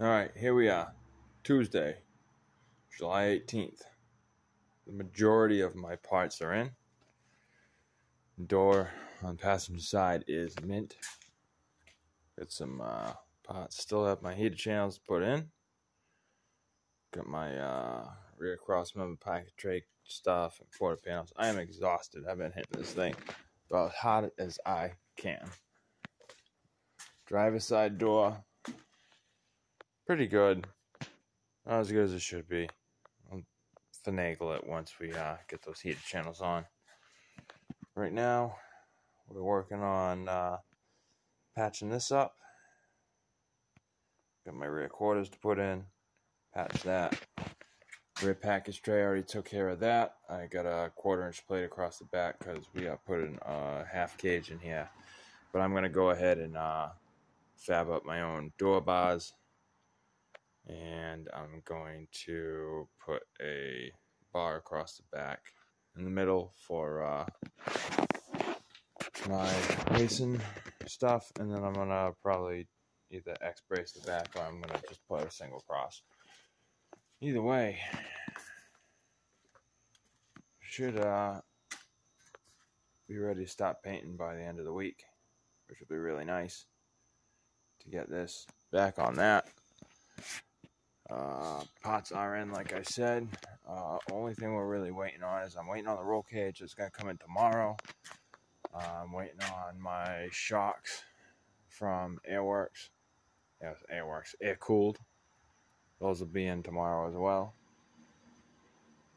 All right, here we are. Tuesday, July 18th. The majority of my parts are in. Door on passenger side is mint. Got some uh, parts. Still have my heater channels put in. Got my uh, rear cross member package tray stuff and quarter panels. I am exhausted. I've been hitting this thing about as hard as I can. Driver side door pretty good. Not as good as it should be. I'll finagle it once we uh, get those heater channels on. Right now, we're working on uh, patching this up. Got my rear quarters to put in. Patch that. Rear package tray already took care of that. I got a quarter inch plate across the back because we got put in a half cage in here. But I'm going to go ahead and uh, fab up my own door bars and I'm going to put a bar across the back in the middle for uh, my racing stuff, and then I'm gonna probably either X brace the back or I'm gonna just put a single cross. Either way, should uh, be ready to stop painting by the end of the week, which would be really nice to get this back on that. Uh, pots are in, like I said. Uh, only thing we're really waiting on is I'm waiting on the roll cage. It's going to come in tomorrow. Uh, I'm waiting on my shocks from Airworks. Yes, Airworks. Air cooled. Those will be in tomorrow as well.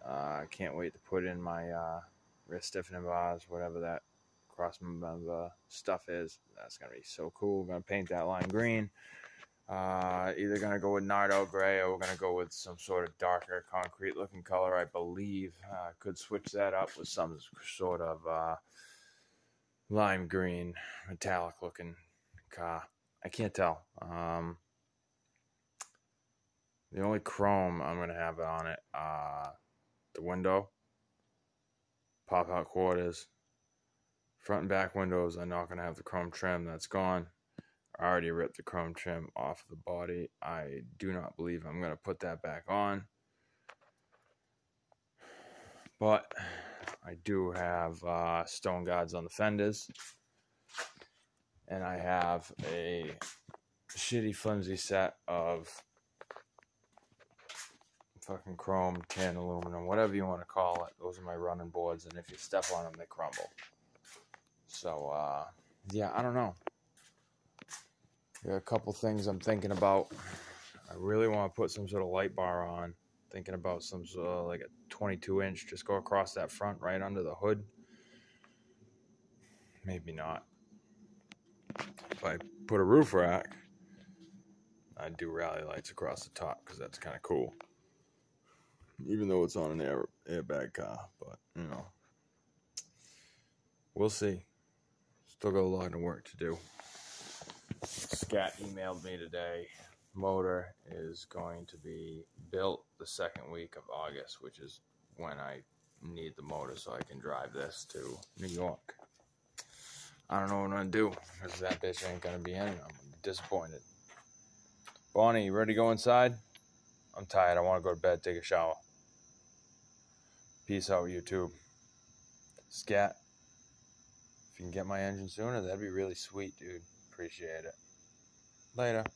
Uh, I can't wait to put in my uh, wrist stiffening bars, whatever that cross member stuff is. That's going to be so cool. I'm going to paint that line green. Uh, either going to go with Nardo gray or we're going to go with some sort of darker concrete looking color, I believe. Uh, could switch that up with some sort of uh, lime green, metallic looking car. I can't tell. Um, the only chrome I'm going to have on it, uh, the window, pop out quarters, front and back windows. I'm not going to have the chrome trim. That's gone. I already ripped the chrome trim off the body. I do not believe I'm going to put that back on. But I do have uh, stone guards on the fenders. And I have a shitty flimsy set of fucking chrome, tin, aluminum, whatever you want to call it. Those are my running boards. And if you step on them, they crumble. So, uh, yeah, I don't know. A couple things I'm thinking about. I really want to put some sort of light bar on. Thinking about some sort of uh, like a 22 inch, just go across that front right under the hood. Maybe not. If I put a roof rack, I'd do rally lights across the top because that's kind of cool. Even though it's on an air airbag car, but you know, we'll see. Still got a lot of work to do. Scat emailed me today. Motor is going to be built the second week of August, which is when I need the motor so I can drive this to New York. I don't know what I'm gonna do because that bitch ain't gonna be in. I'm disappointed. Bonnie, you ready to go inside? I'm tired. I want to go to bed, take a shower. Peace out, YouTube. Scat. If you can get my engine sooner, that'd be really sweet, dude. Appreciate it. Later.